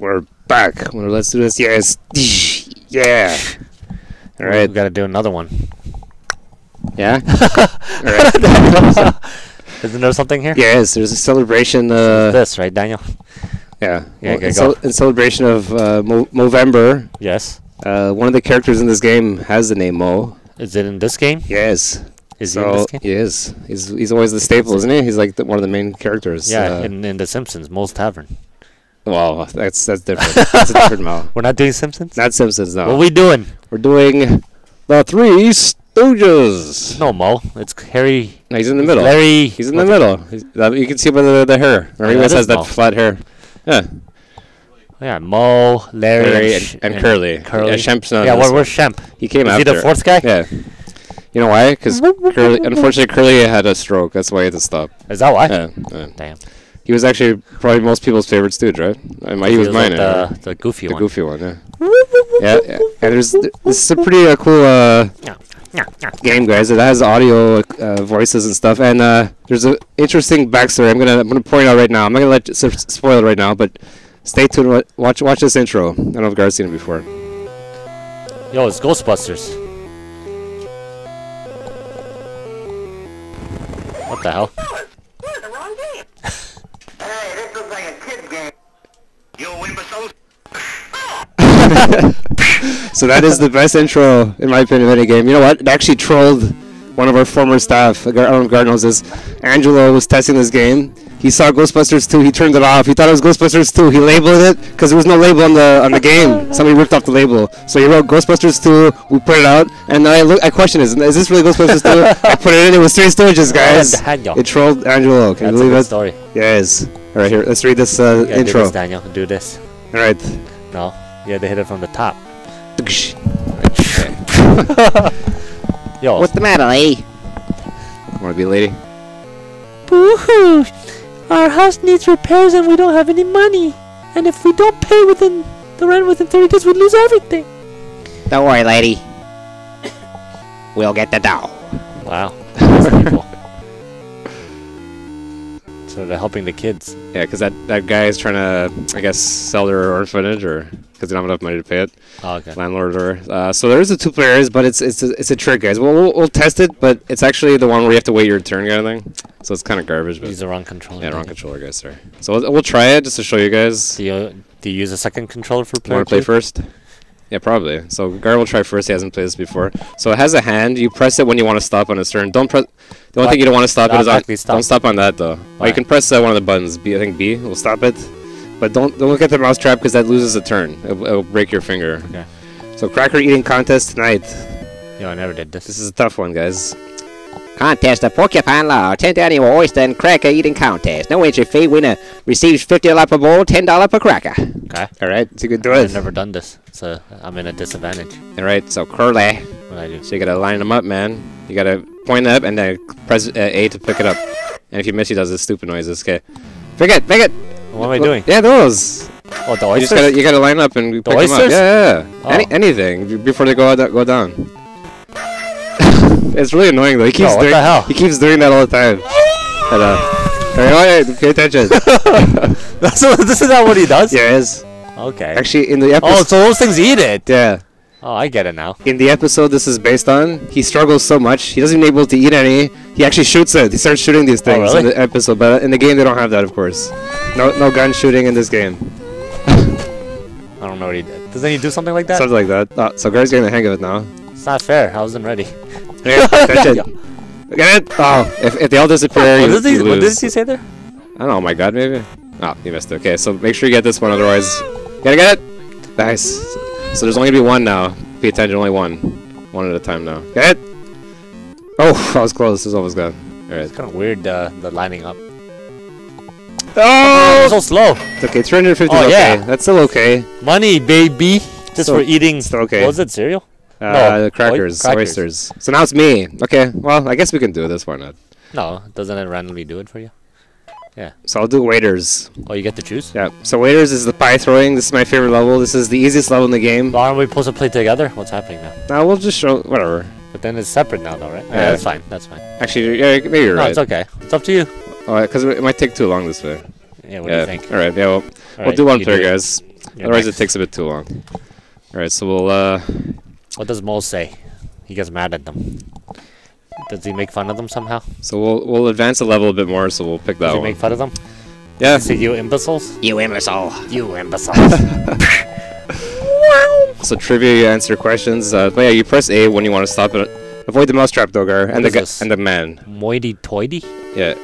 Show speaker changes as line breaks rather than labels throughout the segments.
We're back. Well, let's do this. Yes. Yeah. All right.
We've gotta do another one.
Yeah. All right.
Isn't there something here?
Yes. There's a celebration. Uh,
This, right, Daniel?
yeah.
Yeah,
Well, in,
go.
in celebration of uh, Mo- Movember,
Yes.
uh, one of the characters in this game has the name Moe.
Is it in this game?
Yes.
Is he in
So
this game?
he is. He's he's always the staple, isn't he? He's like the, one of the main characters.
Yeah,
Uh,
in, in The Simpsons, Moe's Tavern.
Well, that's that's different. that's a different Moe.
We're not doing Simpsons?
Not Simpsons, no.
What are we doing?
We're doing the Three Stooges.
No, Moe. It's Harry.
No, he's in the middle.
Larry.
He's in the middle. That, uh, you can see by the, the hair. He
Yeah,
always has that
Moe.
flat hair. Yeah.
Yeah, Moe, Larry,
Larry
and,
and, and, Curly.
Curly.
Yeah, Shemp's not
Yeah, where, where's Shemp?
He came
Is
after.
he the fourth guy?
Yeah. You know why? Because Curly, unfortunately, Curly had a stroke. That's why he had to stop.
Is that why?
Yeah, yeah.
Damn.
He was actually probably most people's favorite stooge, right? I mean, he was, mine.
like
anyway.
the, the goofy
the
one.
The goofy one, yeah. yeah, yeah. And there's th- this is a pretty uh, cool uh, game, guys. It has audio, uh, voices, and stuff. And uh, there's an interesting backstory. I'm gonna I'm gonna point out right now. I'm not gonna let you spoil it right now, but stay tuned. Watch watch this intro. I don't know if Gar's seen it before.
Yo, it's Ghostbusters. What the hell?
We're the wrong game. hey, this looks like a kid's game. You imbeciles.
So that is the best intro, in my opinion, of any game. You know what? It actually trolled one of our former staff. Gar- I don't know if Gar knows this. Angelo was testing this game. He saw Ghostbusters 2. He turned it off. He thought it was Ghostbusters 2. He labeled it because there was no label on the on the game. Somebody ripped off the label. So he wrote Ghostbusters 2. We put it out, and I look. I question is, is this really Ghostbusters 2? I put it in. It was Three Stooges, guys.
Daniel.
It trolled Angelo. Can
That's
you
a
believe
good
it?
story.
Yes. All right, here. Let's read this uh,
Yeah, do
intro.
this, Daniel. Do this.
All right.
No. Yeah, they hit it from the top. Yo.
What's the matter, eh? Want to be a lady?
Boo-hoo! Our house needs repairs and we don't have any money. And if we don't pay within the rent within 30 days, we lose everything.
Don't worry, lady. We'll get the dough.
Wow. That's people. Helping the kids.
Yeah, because that, that guy is trying to, I guess, sell their orphanage or because they don't have enough money to pay it.
Oh, okay.
Landlord or. Uh, so there is a two players, but it's it's a, it's a trick, guys. We'll, we'll, we'll test it, but it's actually the one where you have to wait your turn kind of thing. So it's kind of garbage, but.
Use the wrong controller.
Yeah, wrong controller, guys, sorry. So we'll, we'll try it just to show you guys.
Do you, do you use a second controller for player
want to play first? Yeah, probably. So Gar will try first. He hasn't played this before. So it has a hand. You press it when you want to stop on his turn. Don't press. The only
What?
thing you don't want to stop it is on.
Stop.
Don't stop on that though. Or you can press uh, one of the buttons. B, I think B will stop it. But don't don't look at the mouse trap because that loses a turn. It'll, it'll break your finger.
Okay.
So cracker eating contest tonight.
Yo, I never did this.
This is a tough one, guys.
Contest of Porcupine Law, 10th annual oyster and cracker eating contest. No entry fee. Winner receives $50 per bowl, $10 per cracker.
Okay.
All right, so you can do
I've never done this, so I'm in a disadvantage.
All right, so curly.
What I do?
So you gotta line them up, man. You gotta point up and then press uh, A to pick it up. And if you miss, he does this stupid noises. Okay. Pick it, pick it.
What am I doing?
Yeah, those.
Oh, the
You
oysters?
just gotta you gotta line up and pick them up.
oysters?
Yeah, yeah. yeah. Any,
Oh.
anything before they go out, go down. It's really annoying though. He keeps
Yo, what
doing
the hell?
he keeps doing that all the time. But, uh, pay attention.
That's what, this is not what he does?
yeah, it is.
Okay.
Actually, in the episode,
oh, so those things eat it.
yeah,
Oh, I get it now.
in the episode this is based on, he struggles so much he doesn't even able to eat any. He actually shoots it. He starts shooting these things
Oh, really?
in the episode, but in the game they don't have that, of course. No, no gun shooting in this game.
I don't know what he did. Doesn't he do something like that?
Something like that. Oh, so Gar's getting the hang of it now.
it's not fair. I wasn't ready.
Hey, attention. Get it? Oh, if, if they all disappear,
what,
you,
did he,
you
what
lose.
did he say there?
I don't know. Oh my god, maybe. Oh, you missed it. Okay, so make sure you get this one, otherwise, gotta get it. Nice. So there's only gonna be one now. Pay attention, only one. One at a time now. Get it. Oh, I was close. This is almost gone. All right.
It's kind of weird, uh, the lining up.
Oh,
so slow.
it's okay. 350
Oh,
okay.
yeah.
That's still okay.
Money, baby. Just
Still-
for eating.
still okay.
What was it? Cereal?
Uh,
No,
the crackers,
crackers.
oysters. So now it's me. Okay. Well, I guess we can do this. Why not?
No, doesn't it randomly do it for you? Yeah.
So I'll do waiters.
Oh, you get to choose.
Yeah. So waiters is the pie throwing. This is my favorite level. This is the easiest level in the game.
Well, aren't we supposed to play together? What's happening now?
Now we'll just show whatever.
But then it's separate now, though, right? Yeah,
Yeah.
that's fine. That's fine.
Actually, yeah, maybe you're
no,
right.
it's okay. It's up to you.
Because it might take too long this way.
Yeah, what
yeah.
do you think?
All right. Yeah. Well,
All
we'll
right,
do one player,
do
guys. Otherwise,
next.
it takes a bit too long. All right, so we'll. Uh,
What does Moe say? He gets mad at them. Does he make fun of them somehow?
so we'll we'll advance the level a bit more. So we'll pick that
Does he
one.
make fun of them?
yeah.
Say you imbeciles?
You imbecile.
You imbeciles.
So trivia, you answer questions. Uh, but yeah, you press A when you want to stop it. Avoid the mousetrap, Dogar, and the
is
and the man.
Moity toity?
Yeah.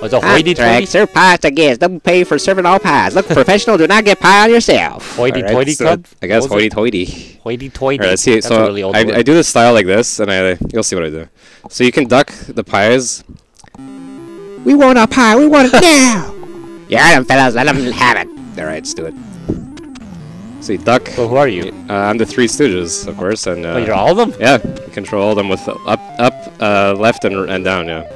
Oh, it's a
Hot
hoity
track,
toity?
serve pies to guests. Don't pay for serving all pies. Look professional. Do not get pie on yourself.
Hoity
Alright,
toity
so
club?
I guess
What was it?
hoity-toity.
Hoity toity.
Alright, let's see.
That's
so
a really old
I,
word.
I do the style like this, and I you'll see what I do. So you can duck the pies.
We want our pie. We want it now. yeah, them fellas. Let them have it.
All right, let's do it. So you duck.
So who are you?
Uh, I'm the Three Stooges, of course, and uh,
oh, you're all of them?
yeah, you control them with up, up, uh, left, and and down. Yeah,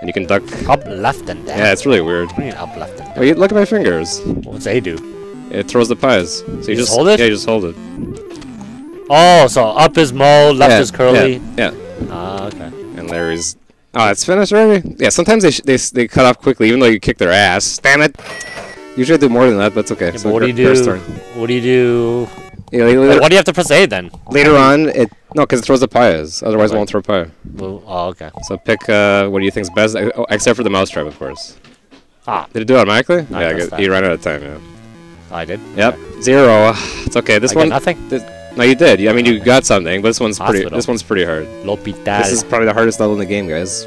and you can duck.
Up, left, and down.
Yeah, it's really weird.
What do you mean up, left, and down?
You look at my fingers.
What's they do?
It throws the pies. So you,
just
just
hold it?
Yeah, you just hold it.
Oh, so up is Moe, left
yeah,
is Curly.
Yeah,
Ah, okay.
and Larry's. Oh, it's finished already. Yeah, sometimes they sh- they they cut off quickly, even though you kick their ass. Damn it! Usually I do more than that, but it's okay.
Yeah,
So
but what do you do? What do you do?
Yeah,
Wait, why do you have to press A then?
later on, it no, because it throws the pies. Otherwise, it won't throw pie.
Well, oh, okay.
So pick uh, what do you think's best, uh, oh, except for the mousetrap, of course.
Ah,
Did it do it automatically?
I
yeah, good. you ran out of time. Yeah.
I did.
Yep. Zero. It's okay. This
one. I
one.
nothing.
This, no, you did. I mean, you got something, but this one's pretty. This one's pretty hard.
L'Hopital.
This is probably the hardest level in the game, guys.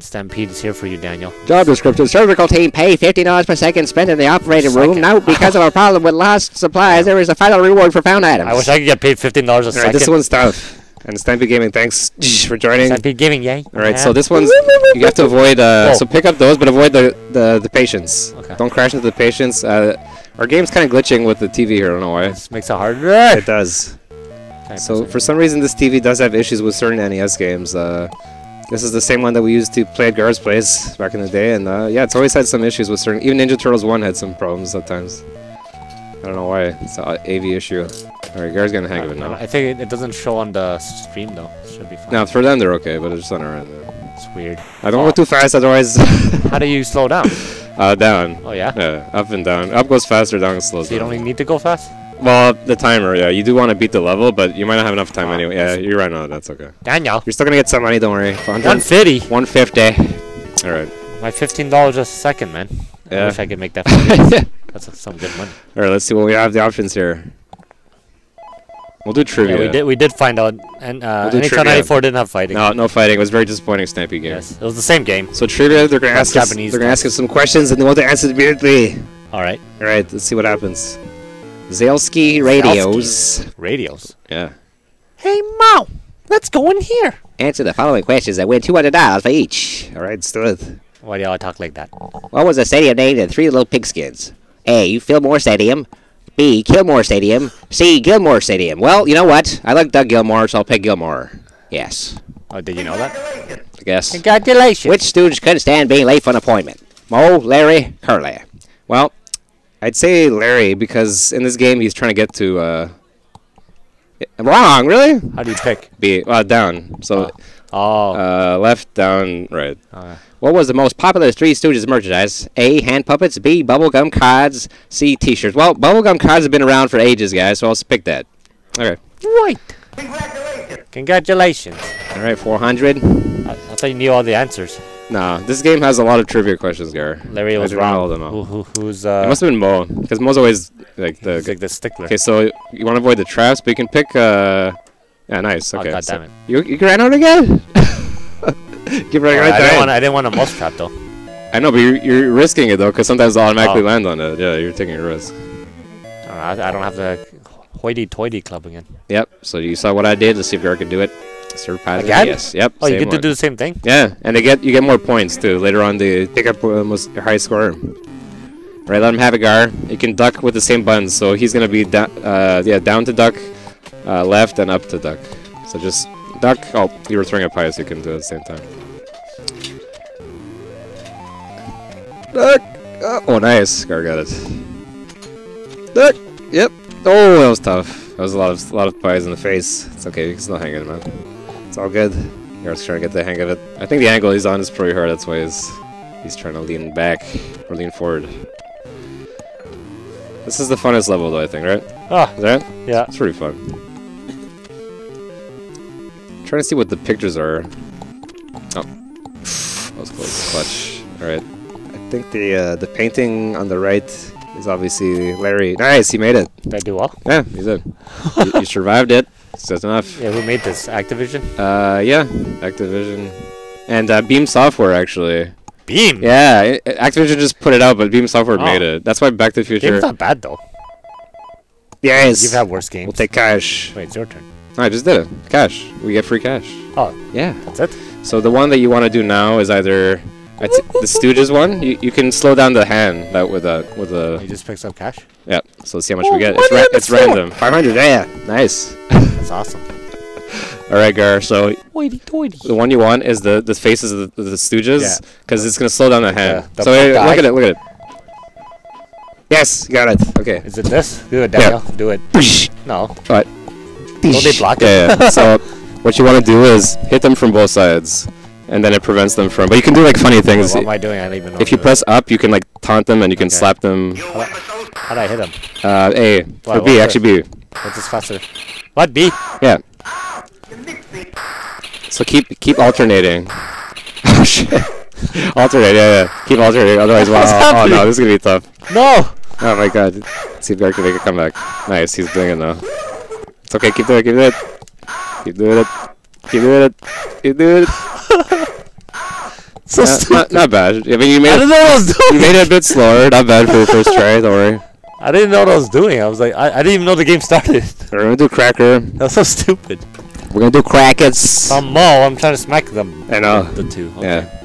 Stampede is here for you, Daniel.
Job description.
Surgical team pay $50 per second spent in the operating room.
Second.
Now, because of a problem with lost supplies, there is a final reward for found items.
I wish I could get paid fifteen dollars a
All right,
second.
this one's tough. And Stampede Gaming, thanks for joining.
Stampede Gaming, yay.
All right, so this one's you have to avoid. Uh, so pick up those, but avoid the the, the patients.
Okay.
Don't crash into the patients. Uh, our game's kind of glitching with the TV here. I don't know why.
This makes it harder.
It does. So for some reason, this TV does have issues with certain NES games. Uh, this is the same one that we used to play at Gar's place back in the day, and uh, yeah, it's always had some issues with certain. Even Ninja Turtles One had some problems at times. I don't know why. It's an AV issue. All right, Gar's getting the hang of it now.
I think it, it doesn't show on the stream though. Should be fine.
Now for them, they're okay, but it's just on our end.
It's weird.
I don't go too fast, otherwise.
How do you slow down?
uh, down.
Oh yeah.
Yeah, up and down. Up goes faster, down slows
So you
down.
don't need to go fast.
Well, the timer, yeah. You do want to beat the level, but you might not have enough time anyway. Yeah, you're right No, That's okay.
Daniel.
You're still gonna get some money. Don't worry.
One fifty.
150. All right.
My fifteen dollars a second, man. I
Yeah.
wish I could make that. For. That's some good money.
All right. Let's see what we have. The options here. We'll do trivia.
Yeah, we did. We did find out, and uh,
We'll do
NHL
trivia.
'94 didn't have fighting.
No, no fighting. It was very disappointing. Stampy game.
Yes, it was the same game.
So trivia. They're gonna
That's
ask us.
Japanese
They're gonna ask us some questions, and they want to answer immediately.
All right.
All right. Let's see what happens. Zalesky radios.
Radios.
Yeah.
Hey Moe, let's go in here.
Answer the following questions and win $200 for each.
All right. Let's do it.
Why do y'all talk like that?
What was the stadium named in Three Little Pigskins? A. Fillmore Stadium. B. Gilmore Stadium. C. Gilmore Stadium. Well, you know what? I like Doug Gilmour, so I'll pick Gilmore. Yes.
Oh, did you know that?
I guess.
Congratulations.
Which stooge couldn't stand being late for an appointment? Moe, Larry, Curly.
Well, I'd say Larry because in this game he's trying to get to. Uh, wrong, really?
How do you pick?
B. Uh, down. So
Oh.
uh, left, down, right.
uh,
What was the most popular Three Stooges merchandise? A. Hand puppets. B. Bubblegum cards. C. T-shirts. Well, bubblegum cards have been around for ages, guys, so I'll pick that. Okay.
right.
Congratulations.
Congratulations.
All right, 400.
I, I thought you knew all the answers.
Nah, this game has a lot of trivia questions, Gar.
Larry was wrong.
all of them.
Who, who, who's
It
uh?
must have been Moe, because Moe's always like the.
like the stickler.
Okay, so you want to avoid the traps, but you can pick. uh... Yeah, nice.
Oh,
Okay.
God
so-
damn it.
You you ran out again? Keep running
Oh,
right
I, didn't
there.
want, I didn't want a mouse trap though.
I know, but you're, you're risking it though, because sometimes they'll automatically
Oh.
land on it. Yeah, you're taking a risk.
I don't, know, I, I don't have the hoity-toity club again.
Yep. So you saw what I did. Let's see if Gar can do it.
Again?
Yes. Yep.
Oh, you get to do the same thing.
Yeah, and they get you get more points too. Later on, they pick up uh, most high score. Right, let him have a Gar. You can duck with the same buttons, so he's gonna be down. Uh, yeah, down to duck, uh, left and up to duck. So just duck. Oh, you were throwing a pie, so you can do it at the same time. Duck. Uh, oh, nice. Gar got it. Duck. Yep. Oh, that was tough. That was a lot of a lot of pies in the face. It's okay. You can still hang it, man. It's all good. Garrett's trying to get the hang of it. I think the angle he's on is pretty hard. That's why he's he's trying to lean back or lean forward. This is the funnest level, though. I think, right?
Ah,
Is that?
yeah.
It's pretty fun. trying to see what the pictures are. Oh, that was close. Clutch. All right. I think the uh, the painting on the right is obviously Larry. Nice, he made it.
Did I do well?
Yeah, you did. you, you survived it. So that's enough.
Yeah, who made this? Activision?
Uh, yeah, Activision, and uh, Beam Software actually.
Beam!
Yeah, i- Activision just put it out, but Beam Software
Oh.
made it. That's why Back to the Future.
Game's not bad though.
yes.
You've had worse games.
We'll take cash.
Wait, it's your turn.
No, I just did it. Cash. We get free cash.
Oh,
Yeah.
that's it?
So the one that you want to do now is either it's the Stooges one. You, you can slow down the hand that with a with
He
a
just picks up cash?
yeah. So let's see how much
Oh,
we get. It's, ra- it's random. Five hundred. Yeah, nice.
That's awesome.
All right, Gar. So
Hoity toity.
the one you want is the the faces of the, the Stooges
Yeah.
because it's gonna slow down the hand.
the
so wait,
guy.
look at it. Look at it. Yes, got it. Okay.
Is it this? Do it, Daniel. Do it. No.
What?
Don't they block it?
Yeah. yeah. so what you want to do is hit them from both sides, and then it prevents them from. But you can do like funny
Wait,
things.
what am I doing? I don't even know.
If you
what
press up, you can like taunt them, and you can
Okay.
slap them.
You imbeciles.
How do I hit them?
Uh, A
Why,
or B,
what
actually B.
What's this faster? What? B?
Yeah. So keep keep alternating. oh shit. Alternate, yeah, yeah. Keep alternating. Otherwise, wow. Oh no, this is gonna be tough.
No!
Oh my god. Let's see if Garrett can make a comeback. Nice, he's doing it now. It's okay. Keep doing it. Keep doing it. Keep doing it. Keep doing it. Keep doing it.
So
not, not bad. I mean, you made it.
I was
You made it a bit slower. Not bad for the first try. Don't worry.
I didn't know what I was doing. I was like, I, I didn't even know the game started.
We're gonna do cracker.
That's so stupid.
We're gonna do crackets.
Um, Moe, I'm trying to smack them.
I know.
The two. Okay.
Yeah.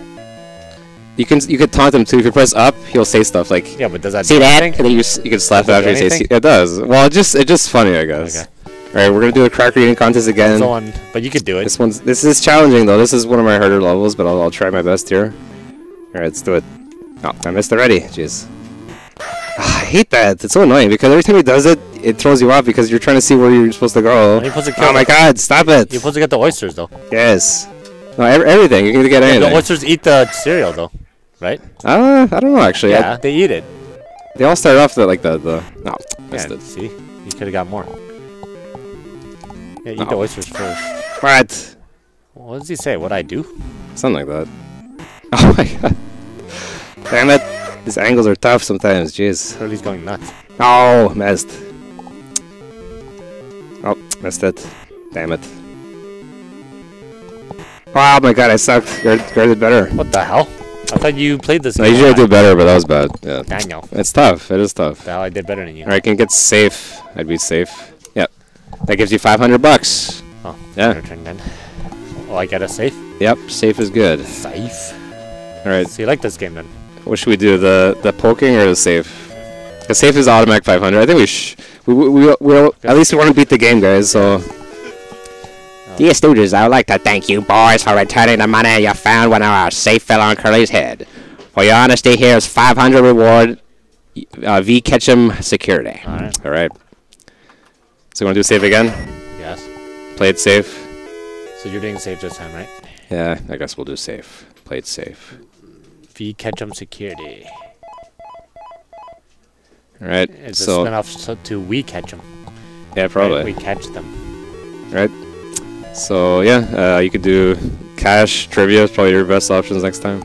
You can you can taunt him too. If you press up, he'll say stuff like
Yeah, but does that
See
do
that?
And then you you can slap
Does
it after
do
you say
anything?
it does. Well, it just it's just funny, I guess.
Okay.
All right, we're gonna do a cracker eating contest again.
On, but you could do it.
This one's this is challenging though. This is one of my harder levels, but I'll, I'll try my best here. All right, let's do it. Oh, I missed already. Jeez. I hate that. It's so annoying because every time he does it, it throws you off because you're trying to see where you're supposed to go.
You're supposed to
Oh my. God! Stop it!
You're supposed to get the oysters though.
Yes. No, ev- everything. You can get
Yeah,
anything.
the oysters eat the cereal though, right?
Uh, I don't know actually. I-
Yeah, they eat it.
they all start off the, like the the. No, missed
Yeah,
it.
see, you could have got more. Yeah, eat the oysters first.
What?
What does he say? What I do?
Something like that. Oh my god. Damn it. These angles are tough sometimes, jeez.
Curly's going nuts.
Oh, missed. Oh, missed it. Damn it. Oh my god, I sucked. Did better.
What the hell? I thought you played this.
No,
game
usually I do better, but that was bad. Yeah.
Daniel.
It's tough. It is tough.
Hell I did better than you.
Alright, can get safe. I'd be safe. Yep. That gives you 500 bucks.
Oh,
Yeah.
your turn then. Oh, I get a safe.
Yep, safe is good.
Safe.
Alright,
So you like this game then?
What should we do? The the poking or the safe? The safe is automatic 500. I think we sh we we we we'll, at least we want to beat the game, guys. So
Dear Stooges, I would like to thank you boys for returning the money you found when our safe fell on Curly's head. For your honesty, here's 500 reward uh, V Ketchum security.
All right.
all right. So you want to do safe again?
Yes.
Play it safe.
So you're doing safe this time, right?
Yeah, I guess we'll do safe. Play it safe.
V Ketchum Security.
Right.
It's a
so
spin-off so to We Catch Them.
yeah,
right?
probably.
We catch them.
Right. So yeah, uh, you could do cash trivia. Is probably your best options next time.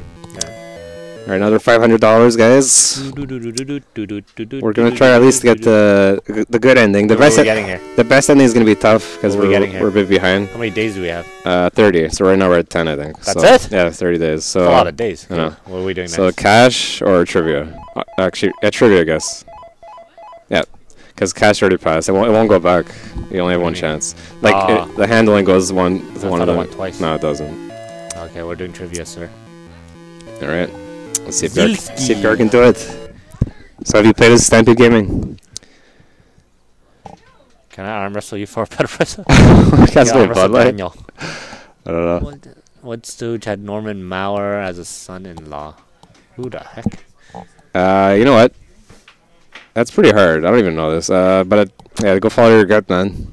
Right, another five hundred dollars, guys. We're gonna try at least to get the the good ending. The best
we getting here?
the best ending is gonna be tough because
are we
we're
getting
we're a bit behind.
How many days do we have?
Uh, thirty. So right now we're at ten, I think.
That's
so,
it?
Yeah, thirty days. So
a lot of days.
I know.
What are we doing
so
next?
cash or trivia? Uh, actually, yeah, trivia, I guess. Yeah, because cash already passed. It won't, it won't go back. You only have one chance. Like
Ah.
it, the handling goes one one of
it
them.
went twice.
No, it doesn't.
Okay, we're doing trivia, sir.
All right. Let's see if
Gar,
see if Gar can do it. So have you played as Stampede Gaming?
Can I arm wrestle you for a better price?
That's
Yeah,
no
arm
Bud Light.
Daniel.
I don't know.
What, what stooge had Norman Maurer as a son-in-law? Who the heck?
Uh, you know what? That's pretty hard. I don't even know this. Uh, but it, yeah, go follow your gut, man.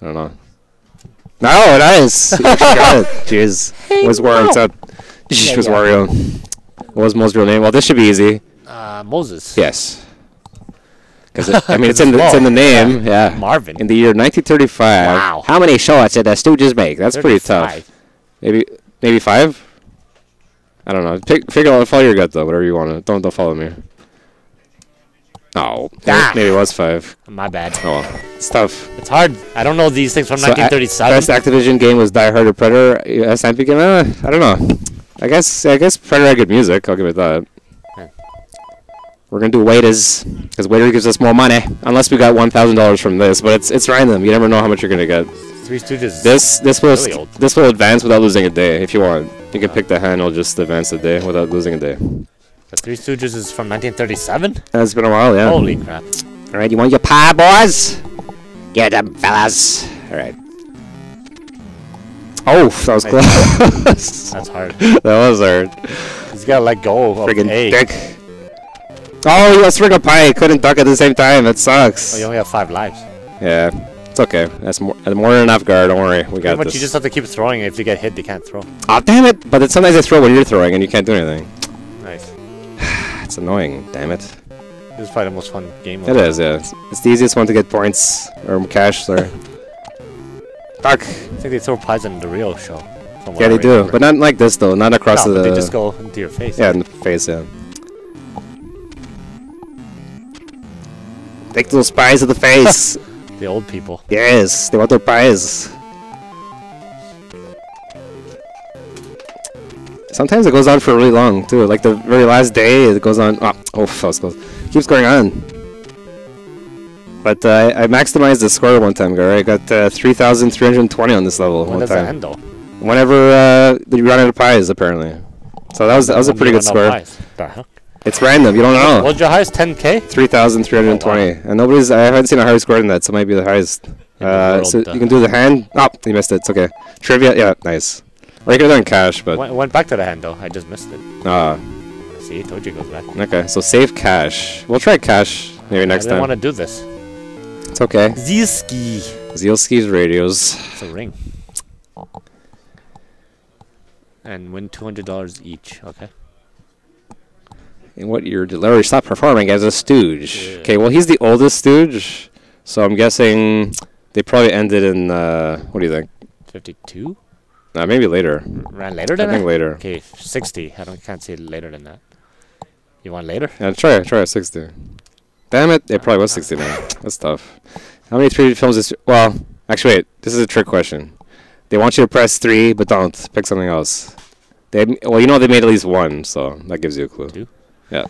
I don't know. No, nice. You got it. Jeez.
Hey,
Where's Wario? What's
Moe.
up?
Yeah,
Where's
yeah.
Wario? What was Moe's real name? Well, this should be easy.
Uh, Moses.
Yes. Because I mean, it's in the, it's in the name. Yeah.
Marvin.
In the year 1935.
Wow.
How many shorts did the Stooges make? That's pretty tough. Maybe maybe five. I don't know. Pick, figure out follow your gut though. Whatever you want to. Don't don't follow me. Oh, maybe,
Ah.
maybe it was five.
My bad.
Oh, well. it's tough.
It's hard. I don't know these things from
So, a-
1937.
best Activision game was Die Hard or Predator. Uh, SMP game. Uh, I don't know. I guess I guess pretty good music. I'll give it that.
Yeah.
We're gonna do waiters because waiter gives us more money. Unless we got one thousand dollars from this, but it's it's random. You never know how much you're gonna get.
Three Stooges.
This this will
Really
this will advance without losing a day if you want. You can pick the hand. It'll just advance a day without losing a day.
The Three Stooges is from 1937.
It's been a while, yeah.
Holy crap!
All right, you want your pie, boys? Get them, fellas. All right. Oh, that was close.
That's hard.
that was hard.
He's gotta let go of
Friggin'
A.
dick. Oh, you swing a pie. Couldn't duck at the same time. It sucks.
Oh, you only have five lives.
Yeah, it's okay. That's more, more than enough, guard. Don't worry. We got
much,
this.
you just have to keep throwing. If you get hit, they can't throw.
Oh, damn it! But it's sometimes they throw when you're throwing and you can't do anything.
Nice.
It's annoying. Damn it.
This is probably the most fun game.
It is, yeah. It's, it's the easiest one to get points or cash. Sorry. Fuck.
I think they throw pies in the real show.
Yeah, they do, but not like this though. Not across
no,
the.
but they just go into your face.
Yeah, in the face. Yeah. Take those pies to the face.
The old people.
yes, they want their pies. Sometimes it goes on for really long too. Like the very last day, it goes on. Ah, oh, oh that was close. Keeps going on. But uh, I, I maximized the score one time, Gar. I got uh, 3,320 on this level
When
one time.
end?
Whenever uh, you run out of pies, apparently. So that was that was a pretty good score.
of pies. The heck?
It's random. You don't know.
What's your highest? 10k?
3,320. And nobody's, I haven't seen a higher score than that, so it might be the highest. Uh, so
uh,
you can do the hand. Oh, you missed it. It's okay. Trivia, yeah, nice. Or you could have done cash, but.
Went, went back to the hand though. I just missed it.
Ah,
See, told you it goes back.
okay. So save cash. We'll try cash maybe next
time. I
time.
want to do this.
It's okay.
Zilski.
Zielski's radios.
It's a ring. And win two hundred dollars each. Okay.
In what year did Larry stop performing as a stooge?
Yeah.
Okay, well, he's the oldest stooge, so I'm guessing they probably ended in, uh, what do you think?
Fifty-two.
Uh, maybe later.
Ran later than
I
than
think later.
Okay, sixty. I don't can't say later than that. You want later?
Yeah, try it. Try it. 60. Damn it. It probably was 69. That's tough. How many 3D films is... Well, actually, wait. This is a trick question. They want you to press 3, but don't. Pick something else. They, well, you know they made at least one, so that gives you a clue.
Two?
Yeah.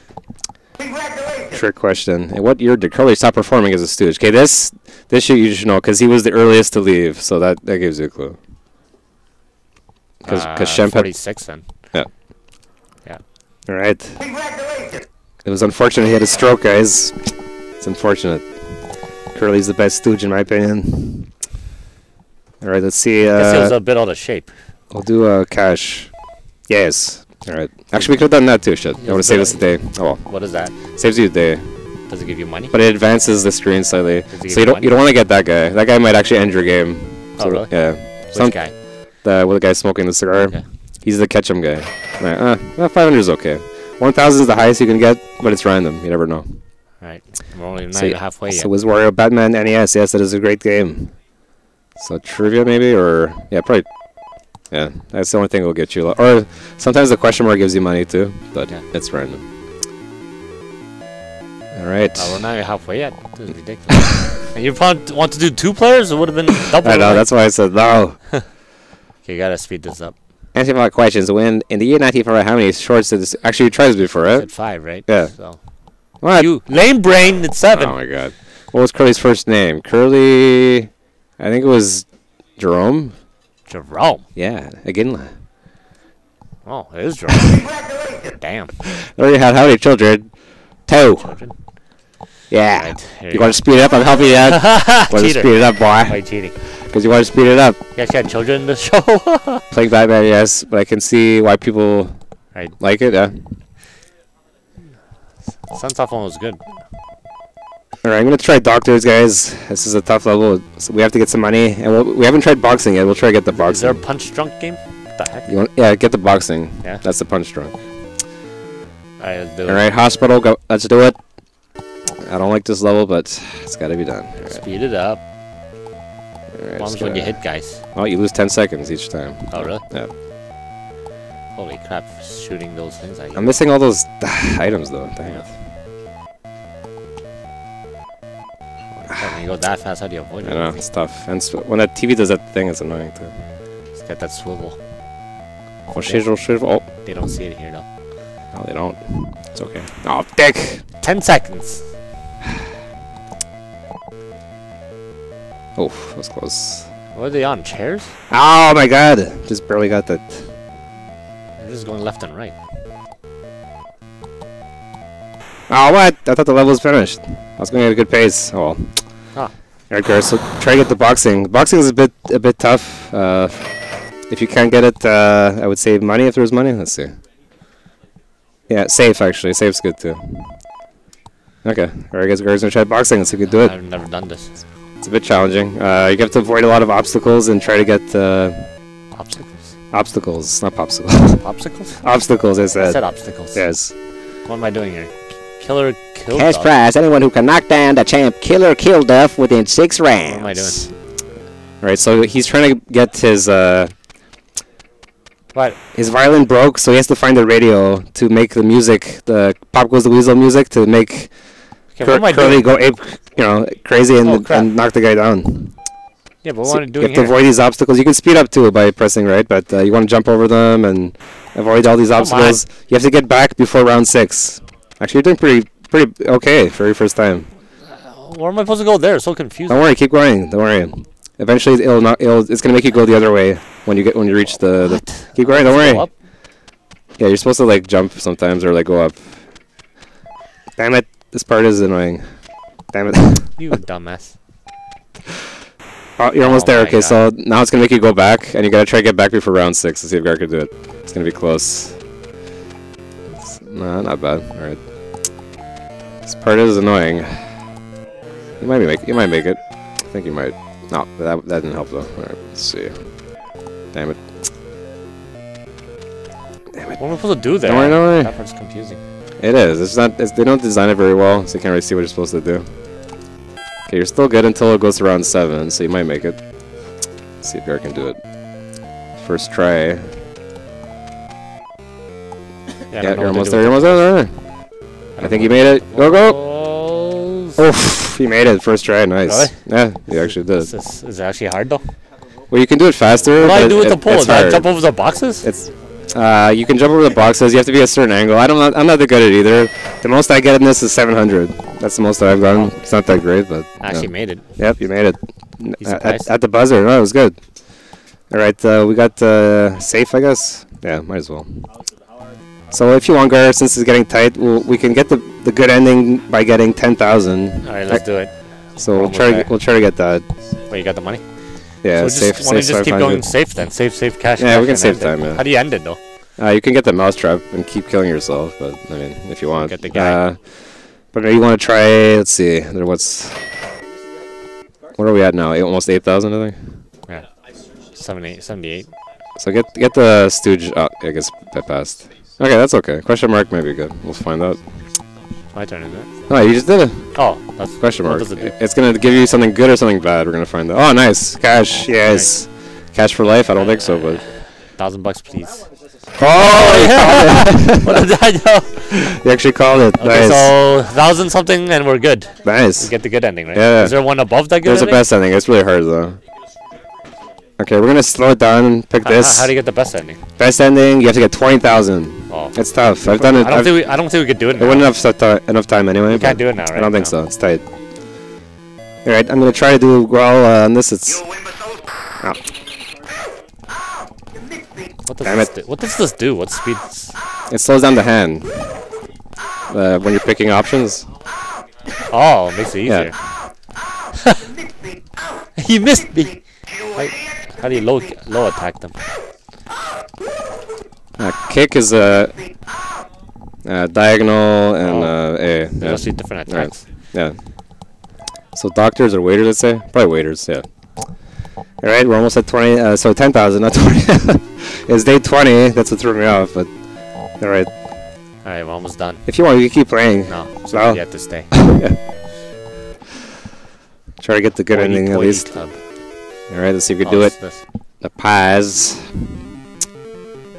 Congratulations.
Trick question. In what year did Curly stop performing as a stooge? Okay, this this shit you should know, because he was the earliest to leave, so that, that gives you a clue. Because
uh,
Shemp had...
forty-six then. Yeah. Yeah.
Alright.
Congratulations.
It was unfortunate he had a stroke, guys. It's unfortunate. Curly's the best stooge in my opinion. All right, let's see.
I guess it was
Uh,
a bit out of shape.
we'll do uh, cash. Yes. All right. Actually, we could have done that too. Shit. I want to save us a day. Oh well,
What is that?
saves you a day,
Does it give you money?
but it advances the screen slightly.
Does it give
So you don't
money?
you don't want to get that guy. That guy might actually end your game.
Oh,
So,
really?
Yeah.
Which
Some
guy?
the with the guy smoking the cigar.
Okay.
He's the Ketchum guy. Right, uh, well, 500 is okay. 1,000 is the highest you can get, but it's random. You never know.
Right. We're only not
So,
even halfway
so
yet.
was Wario Batman NES? Yes, that is a great game. So trivia maybe, or yeah, probably. Yeah, that's the only thing will get you. Or sometimes the question mark gives you money too, but
Yeah.
it's random. All right.
Oh, we're not even halfway yet. This is ridiculous. and you probably want to do two players? It would have been double.
I know.
right?
That's why I said no.
Okay, you gotta speed this up.
Answer my questions. When in the year 1945, how many shorts did this? Actually, you tried this before, right?
said five, right?
Yeah.
So
What?
you lame brain. It's seven.
Oh my god. What was Curly's first name? Curly. I think it was Jerome.
Jerome.
Yeah, again.
Oh, it is Jerome. Damn.
Already had how many children? Two.
Children.
Yeah.
Right.
You
you
want to speed it up? I'm helping you out. Want to speed it up,
Why
boy?
cheating?
Because you want to speed it up.
You guys got children in the show?
Playing Batman, yes, but I can see why people
Right.
like it. Yeah.
Sunsoft one was good.
All right, I'm gonna try doctors, guys. This is a tough level. So we have to get some money, and we'll, we haven't tried boxing yet. We'll try to get the boxing.
Is there a punch drunk game? What the heck?
Want? Yeah, get the boxing.
Yeah.
That's the punch drunk.
Do
All
it.
hospital. Go. Let's do it. I don't like this level, but it's got to be done. Right,
Speed it up.
All right,
Bombs
just
when you hit guys.
Oh, you lose 10 seconds each time.
Oh, really?
Yeah.
Holy crap, shooting those things at you.
I'm missing all those items though. Dang it.
When you go that fast, how do you avoid it?
I
it?
know it's tough. And sw- when that TV does that thing, it's annoying too.
Just get that swivel.
Oh, shizzle, shizzle. Oh,
They don't see it here though.
no, they don't. It's okay. Oh, dick.
10 seconds.
Oh, that was close.
What are they on? Chairs?
Oh my god! Just barely got that.
They're just going left and right.
Oh, what? I thought the level was finished. I was going at a good pace. Oh well.
Ah.
Alright, guys. So try to get the boxing. Boxing is a bit a bit tough. Uh, if you can't get it, uh, I would save money if there was money. Let's see. Yeah, safe actually. Safe's good too. Okay. Alright, guys. Guys, gonna try boxing. Let's see if we can do it.
I've never done this.
It's a bit challenging. Uh, you have to avoid a lot of obstacles and try to get the
Obstacles?
obstacles, not popsicles.
Obstacles?
obstacles, I
I
said.
said obstacles.
Yes.
What am I doing here? Killer kill
Cash prize. Anyone who can knock down the champ Killer Kilduff within six rounds.
What am I doing?
Right, so he's trying to get his uh,
What?
his violin broke, so he has to find the radio to make the music, the Pop Goes the Weasel music, to make
Okay,
Cur-
what am I
Curly
doing?
go ape, you know, crazy and,
Oh,
and knock the guy down.
Yeah, but
So
what am I
you
doing
have to avoid these obstacles. You can speed up too by pressing right, but uh, you want to jump over them and avoid all these
on.
obstacles. You have to get back before round six. Actually, you're doing pretty pretty okay for your first time.
Where am I supposed to go there? It's so confusing.
Don't worry, keep going. Don't worry. Eventually, it'll not. It'll. It's gonna make you go the other way when you get when you reach the. the
What?
keep going. Don't
Go
worry.
up?
Yeah, you're supposed to like jump sometimes or like go up. Damn it! This part is annoying. Damn it!
You dumbass.
oh, you're almost
Oh
there. Okay, so now it's gonna make you go back, and you gotta try to get back before round six to see if Gar can do it. It's gonna be close. It's, nah, not bad. All right. This part is annoying. You might make. You might make it. I think you might. No, that that didn't help though. All right, let's see. Damn it. Damn it.
What am I supposed to do there?
Don't worry, don't worry.
That part's confusing.
It is. It's not. It's, they don't design it very well, so you can't really see what you're supposed to do. Okay, you're still good until it goes to round seven, so you might make it. Let's see if Gar can do it. First try.
Yeah, I
Yeah, you're almost there. You're almost there.
it.
I think you made it. Go go.
Oh,
Oh, you made it. First try. Nice. Really? Yeah, you actually did.
Is, this, is it actually hard though?
Well, you can do it faster.
What do I do with
it-
the pole? Do I jump over the boxes?
It's uh, you can jump over the boxes. You have to be a certain angle. I don't. know- I'm not that good at either. The most I get in this is 700. That's the most I've done. It's not that great, but
I actually
yeah.
made it.
Yep, you made it. At, at the buzzer. No, it was good. All right, uh, we got uh, safe, I guess. Yeah, might as well. So if you want, Gar, since it's getting tight, we'll, we can get the, the good ending by getting 10,000.
All right, let's do it.
So we'll try to we'll try to get that.
Wait, you got the money?
Yeah,
so
safe.
just,
safe
just keep
500.
going safe then? Save, save cash.
Yeah,
cash,
we can save time, yeah.
How do you end it though?
Uh, you can get the mousetrap and keep killing yourself, but I mean, if you want.
Get the guy.
Uh, but you want to try. Let's see. There, what's? What are we at now? Eight, almost eight thousand, I think.
Yeah. 78, 78.
So get get the stooge. Oh, I guess that passed. Okay, that's okay. Question mark may be good. We'll find out.
My turn, isn't it?
No, you just did it.
Oh, that's
Question mark.
it?
It's gonna give you something good or something bad. We're gonna find out. Oh, nice cash. Oh, yes, cash for life. I don't think so, but.
Thousand bucks, please.
Oh, yeah.
what did I know?
you actually called it.
Okay,
nice.
so thousand something, and we're good.
nice.
We get the good ending, right?
Yeah.
Is there one above that good
There's a best ending. It's really hard though. Okay, we're gonna slow it down and pick
H-
this.
How, do you get the best ending?
Best ending, you have to get twenty thousand.
Oh,
It's tough. I've done it.
I don't
I've,
think we. I don't think we could do it
there
now.
wasn't enough set enough time anyway.
We can't do it now, right?
I don't think
No.
so. It's tight. All right, I'm gonna try to do well uh, on this. It's
You'll win with those.
Oh.
Oh, you missed me.
What does
Damn
this
it.
do? What does this do? What speed?
it slows down the hand uh, when you're picking options.
Oh, it makes it easier.
Missed me.
He missed me.
You
Like-
idiot.
How do you low low attack them?
Uh, kick is a uh, diagonal and
Oh.
uh, a. Yeah.
actually different
Right.
attacks.
Yeah. So doctors or waiters, let's say? Probably waiters, yeah. All right, we're almost at 20. Uh, so 10,000, not 20. it's day 20. That's what threw me off, but all right.
All right, we're almost done.
If you want, you can keep playing.
No, so
No.
you have to stay. yeah.
Try to get the good ending at least.
club.
All right, let's see if we can
Oh,
do it.
this.
The pies.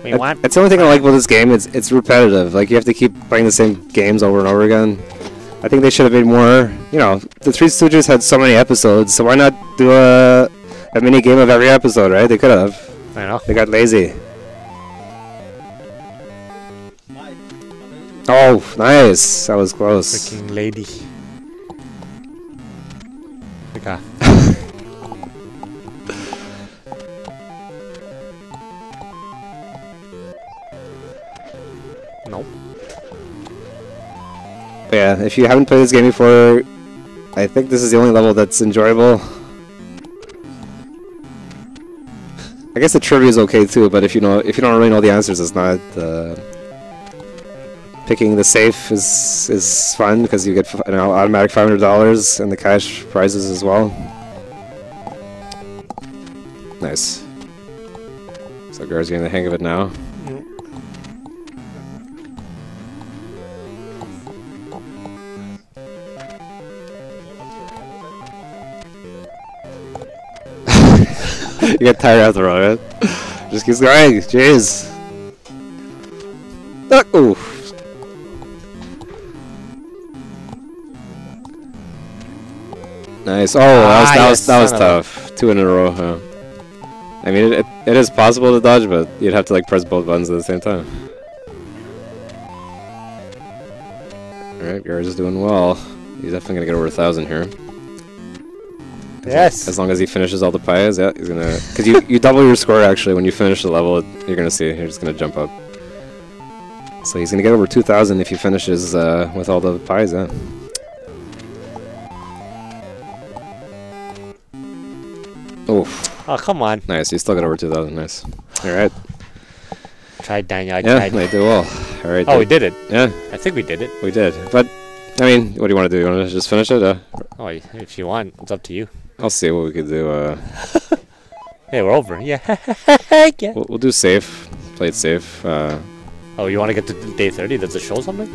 We
That-
want.
That's the only thing I like about this game. It's it's repetitive. Like you have to keep playing the same games over and over again. I think they should have made more. You know, the Three Stooges had so many episodes, so why not do a a mini game of every episode? Right? They could have.
I know.
They got lazy. Oh, nice. That was close.
Freaking lady. Okay.
But yeah, if you haven't played this game before, I think this is the only level that's enjoyable. I guess the trivia is okay too, but if you know if you don't really know the answers, it's not. Uh, picking the safe is is fun because you get an automatic five hundred dollars and the cash prizes as well. Nice. So Gar's getting the hang of it now. You get tired after all, right? Just keeps going. Jeez. Ah, ooh. Nice. Oh, that was
Ah,
that
you
was that was
son of a-
tough. Two in a row. Huh? I mean, it, it, it is possible to dodge, but you'd have to like press both buttons at the same time. All right, Gar's is doing well. He's definitely gonna get over a thousand here.
Yes.
As long as he finishes all the pies, yeah, he's gonna. Because you, you double your score actually when you finish the level. You're gonna see. You're just gonna jump up. So he's gonna get over 2,000 if he finishes uh, with all the pies. Yeah. Oof.
Oh, come on.
Nice. You still got over 2,000. Nice. All right.
Tried, Daniel. I
Yeah,
tried.
they did well. All right.
Oh, we did it.
Yeah,
I think we did it.
we did. But I mean, what do you want to do? You want to just finish it? Uh,
Oh, if you want, it's up to you.
I'll see what we could do. Uh,
Hey, we're over. Yeah. yeah.
we'll, we'll do safe. Play it safe. Uh,
Oh, you want to get to day 30? Does it show something?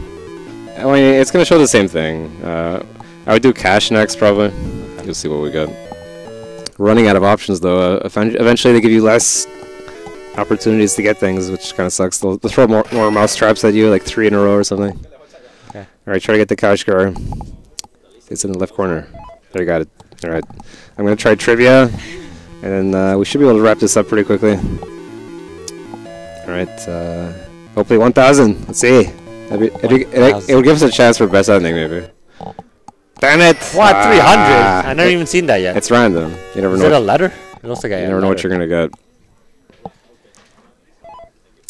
I mean, it's gonna show the same thing. Uh, I would do cash next, probably. You'll see what we got. Running out of options, though. Uh, eventually, they give you less opportunities to get things, which kind of sucks. They'll, they'll throw more, more mouse traps at you, like three in a row or something.
Okay.
All right, try to get the cash car. It's in the left corner. There, you got it. All right. I'm gonna try trivia, and then uh, we should be able to wrap this up pretty quickly. All right. Uh, hopefully 1,000. Let's see. That'd be, it'd be, it, it would give us a chance for best ending, maybe. Damn it!
What? 300?
Ah,
I never
it-
even seen that yet.
It's random. You never
Is
know.
it a
what-
letter? It looks like I
you never know what you're gonna get.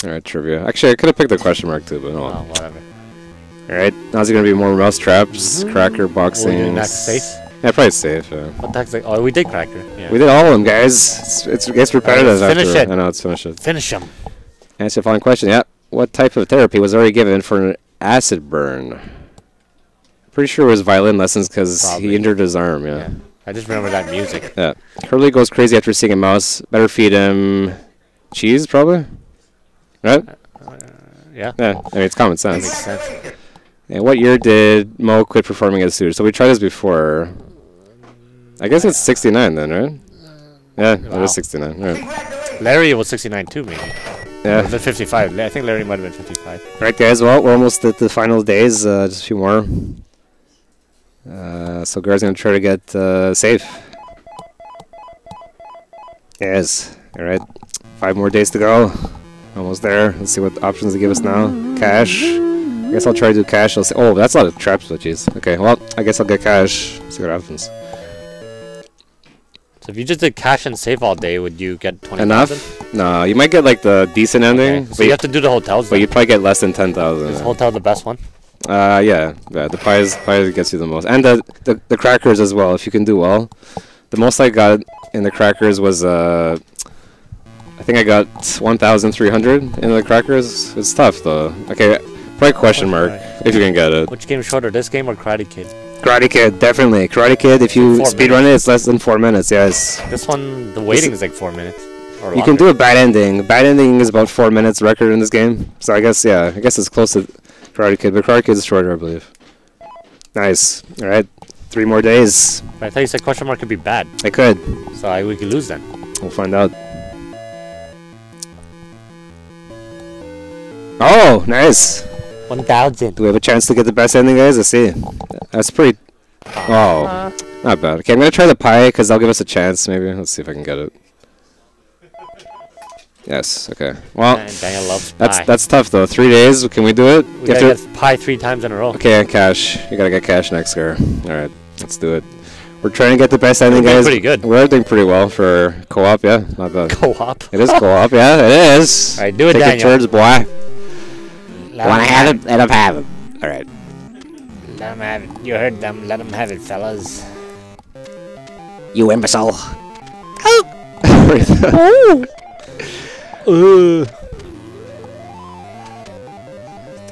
All right, trivia. Actually, I could have picked the question mark too, but no.
Oh, whatever.
All right, now's gonna be more mouse traps, mm-hmm.
cracker
boxing.
safe?
Yeah, probably safe. Yeah.
Heck's like? Oh, we did cracker. Yeah.
We did all of them, guys. It's it's, it's repetitive.
let's finish
after.
it.
I know. Let's finish it.
Finish him.
Answer the following question. Yeah. What type of therapy was already given for an acid burn? Pretty sure it was violin lessons because he injured his arm.
Yeah.
Yeah.
I just remember that music.
yeah. Curly goes crazy after seeing a mouse. Better feed him cheese, probably. Right?
Uh, yeah.
Yeah. I mean, it's common
That makes
sense. Yeah, what year did Moe quit performing as Stooge? So we tried this before. I guess it's 69 then, right? Yeah, it was 69. Right.
Larry was 69 too, maybe.
Yeah.
It 55? I think Larry might have been 55.
Right, guys. Well, we're almost at the final days. Uh, just a few more. Uh, so Gar's gonna try to get uh, safe. Yes. All right. Five more days to go. Almost there. Let's see what options they give us now. Cash. I guess I'll try to do cash. I'll say, oh, that's a lot of trap switches. Okay. Well, I guess I'll get cash. See what happens.
So if you just did cash and save all day, would you get 20,000?
Enough? No, you might get like the decent ending,
Okay.
but,
So you have to do the hotels.
but
then.
you'd probably get less than 10,000.
Is hotel the best one?
Uh, yeah, yeah. The pies, pies gets you the most, and the, the the crackers as well. If you can do well, the most I got in the crackers was uh, I think I got one thousand three hundred in the crackers. It's tough though. Okay, probably question mark if you can get it.
Which game is shorter, this game or Karate Kid?
Karate Kid, definitely. Karate Kid. If you
Four
speed run it, it's less than four minutes. Yes.
This one, the waiting is like four minutes. Or
You can do a bad ending. Bad ending is about four minutes record in this game. So I guess yeah, I guess it's close to Karate Kid, but Karate Kid is shorter, I believe. Nice. All right. Three more days.
But I thought you said question mark could be bad,
I could.
so I, we could lose then.
We'll find out. Oh, nice.
One thousand.
Do we have a chance to get the best ending, guys? Let's see. That's pretty. Oh, not bad. Okay, I'm gonna try the pie because that'll give us a chance. Maybe. Let's see if I can get it. Yes. Okay. Well,
Daniel loves
that's
pie.
that's tough though. Three days. Can we do it?
we
You
gotta
have to-
get pie three times in a row.
Okay, cash. You gotta get cash next year. All right, let's do it. We're trying to get the best ending,
doing
guys.
pretty good.
We're doing pretty well for co-op. Yeah, not bad.
Co-op.
It is co-op. Yeah, it is.
All right, do it,
Take your
Daniel.
turns, boy.
Want to have it? Let him have it.
All right.
Let them have it. You heard them. Let them have it, fellas.
You imbecile.
Oh!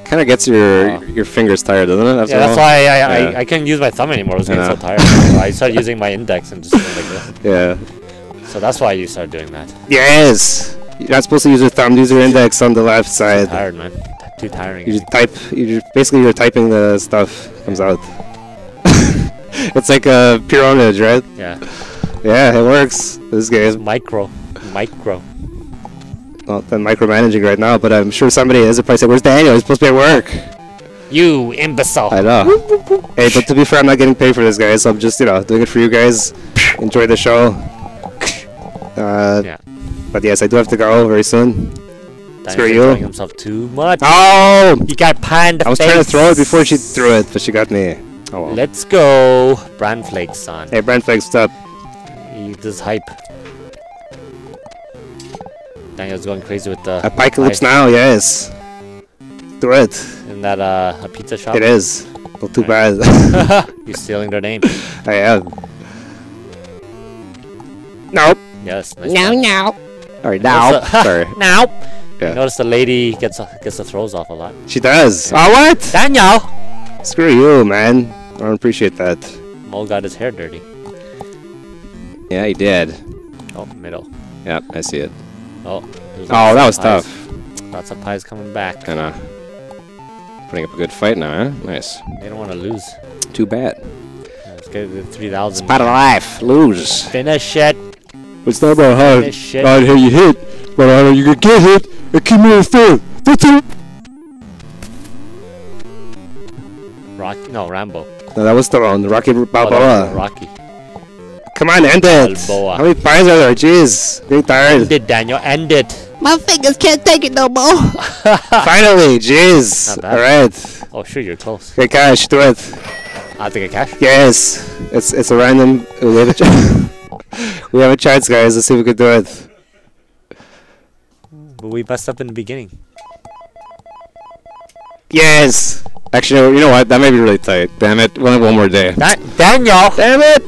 kind of gets your oh. your fingers tired, doesn't it? After
Yeah, that's why I, I,
Yeah.
I, I couldn't use my thumb anymore. I was getting
I
so tired. So I started using my index and just going like this.
Yeah.
So that's why you started doing that.
Yes. You're not supposed to use your thumb. Use your index on the left side.
Tired, man. Too tiring.
You just type. You just basically you're typing the stuff comes out. it's like a pure image, right?
Yeah.
Yeah, it works. This game.
Micro. Micro.
Well, I'm micromanaging right now, but I'm sure somebody has a probably say, "Where's Daniel? He's supposed to be at work."
You imbecile.
I know. hey, but to be fair, I'm not getting paid for this, guys. So I'm just, you know, doing it for you guys. Enjoy the show. Uh,
Yeah.
But yes, I do have to go very soon.
Daniel's
Screw you.
enjoying himself too much.
Oh!
You got pie in
I was trying to throw it before she threw it, but she got me. Oh well.
Let's go. Bran flakes, son.
Hey, Brent Flakes, what's up?
Eat this hype. Daniel's going crazy with the
Apocalypse
pie.
now, yes. Do it.
in that uh a pizza shop.
It is. Not too bad.
You're stealing their name.
I am. Nope.
Yes. Nice
No,
job.
no.
Alright,
Now.
now. Sorry.
Now.
Yeah.
Notice the lady gets gets the throws off a lot.
She does. Oh, what?
Daniel.
Screw you, man. I don't appreciate that.
Moe got his hair dirty.
Yeah, he did.
Oh, middle.
Yep, I see it.
Oh.
Oh, that was
pies.
tough.
Lots of pies coming back.
Kinda putting up a good fight now, huh? Nice.
They don't want to lose.
Too bad.
Let's get the 3,000.
Part of life. Lose.
Finish it.
It's not about how hard you hit, but how you can get hit and keep moving forward. That's it.
Rock. No, Rambo.
No, that was Stallone. Rocky
Oh,
Balboa.
was Rocky.
Come on, end it.
Balboa.
How many pies are there? Jeez, getting
End
tired.
it, Daniel. End it.
My fingers can't take it no more.
Finally, jeez. All right.
Oh, sure, you're close.
Okay, cash, do it.
I'll take a cash.
Yes, it's it's a random. We have a, we have a chance, guys. Let's see if we can do it.
But we messed up in the beginning.
Yes. Actually, you know what? That may be really tight. Damn it. Have one more day.
Da- Daniel.
Damn it.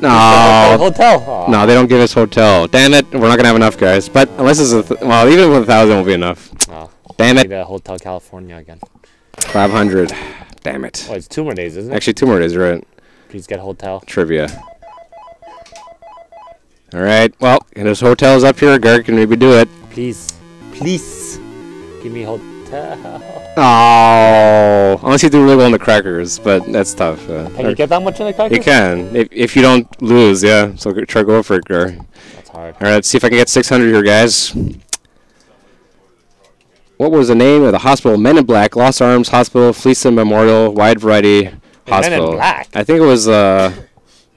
No.
Hotel. Aw.
No, they don't give us hotel. Damn it. We're not gonna have enough, guys. But unless it's a th- well, even with a thousand won't be enough.
Oh,
Damn it.
a Hotel California again.
Five hundred. Damn it.
Oh, it's two more days, isn't it?
Actually, two more days, right?
Please get hotel.
Trivia. All right. Well, there's hotels up here. Garrett can maybe do it.
Please. Please. Give me hotel.
Oh, unless you do really well in the crackers, but that's tough. Uh,
Can you get that much in the crackers?
You can if if you don't lose, yeah. So try go for it, Gar.
That's hard.
All right, let's see if I can get 600 here, guys. What was the name of the hospital? Men in Black, Los Arms Hospital, Fleeson Memorial, Wide Variety Hospital.
Men in. Black?
I think it was uh,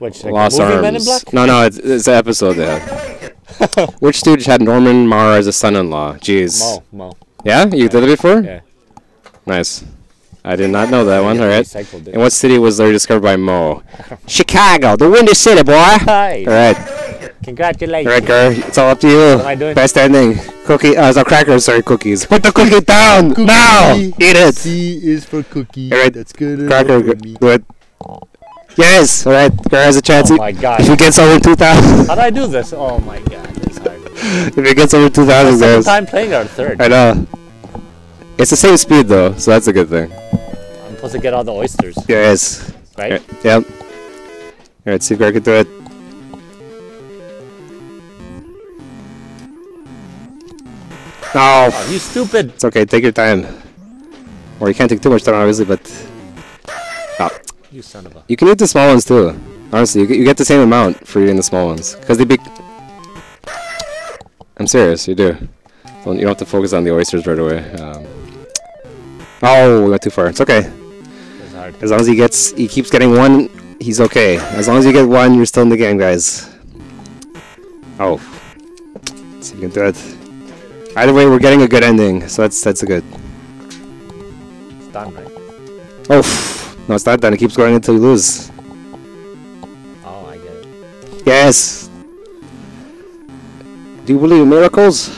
Which, like Los
Arms.
Men in Black?
No, no, it's, it's an episode there. Which stooge had Norman Maurer as a son-in-law? Jeez.
Moe. Moe.
Yeah, you did it before.
Yeah.
Nice. I did not know that one. All right. And what city was there discovered by Moe?
Chicago, the Windy City, boy.
Hi.
All right.
Congratulations.
All right, Gar. It's all up to you.
What am I doing?
Best ending. Cookie. Uh, so crackers. Sorry, cookies. Put the cookie down now. Eat it.
C is for cookie.
All right.
That's good
Cracker.
enough
Yes. All right. Gar has a chance.
Oh my god.
If he gets over 2,000.
How do I do this? Oh my god. It's hard.
if he gets over 2,000,
Second
guys.
time playing our third.
I know. It's the same speed though, so that's a good thing.
I'm supposed to get all the oysters,
Yes.
right?
Right. Yep. All right. See if Gar can do it. No.
Oh, you stupid.
It's okay, take your time. Or you can't take too much time, obviously, but...
You son of a.
You can eat the small ones too. Honestly, you get, you get the same amount for eating the small ones because they be. I'm serious, you do. Don't, you don't have to focus on the oysters right away. Um, oh, we got too far. It's okay. As long as he gets, he keeps getting one, he's okay. As long as you get one, you're still in the game, guys. Oh, so you can do it. Either way, we're getting a good ending, so that's that's a good.
It's done, right?
Oh, no, it's not done. It keeps going until you lose.
Oh, I get it.
Yes. Do you believe in miracles?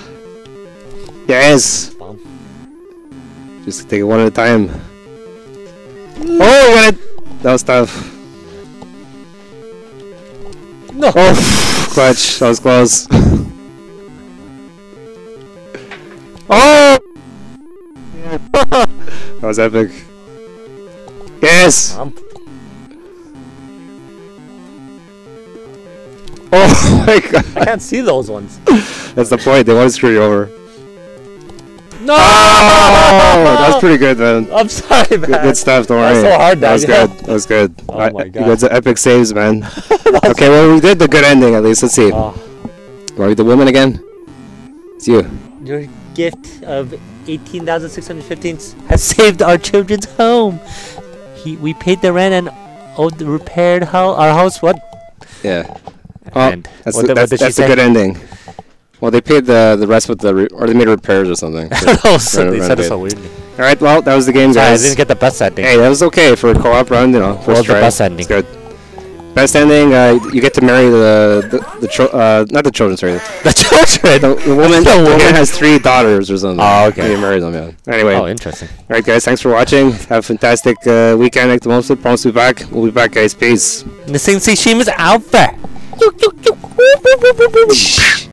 Yes. Just take it one at a time. Oh, you got it. That was tough.
No.
Oh, clutch. That was close. oh! that was epic. Yes! Oh my god.
I can't see those ones.
That's the point. They want to screw you over.
No!
Oh! That was pretty good, man.
I'm sorry, man.
Good, good stuff, don't
That's
worry.
so hard,
that was good. That was good.
Oh
I-
my
You got epic saves, man. okay, well, we did the good ending at least. Let's see.
Oh,
Are we the woman again? It's you.
Your gift of 18,615 has saved our children's home. He, we paid the rent and the repaired ho- our house. What?
Yeah. Oh,
And
that's
what
the,
the- what
that's, that's a good ending. Well, they paid the the rest with the re- or they made repairs or something.
oh, so they said it so weirdly.
All right, well, that was the game, guys.
Sorry, I didn't get the best ending.
Hey, that was okay for a co-op round, you know. First
was the best ending?
It's good. Best ending. Uh, you get to marry the the, the chil- uh, not the children, sorry.
the children.
The, the woman,
The
woman has three daughters or something.
Oh, okay.
You marry them, yeah. Anyway,
Oh, interesting.
all right, guys. Thanks for watching. Have a fantastic uh, weekend. At the most, promise to be back. We'll be back, guys. Peace.
The Sing Shima's out there.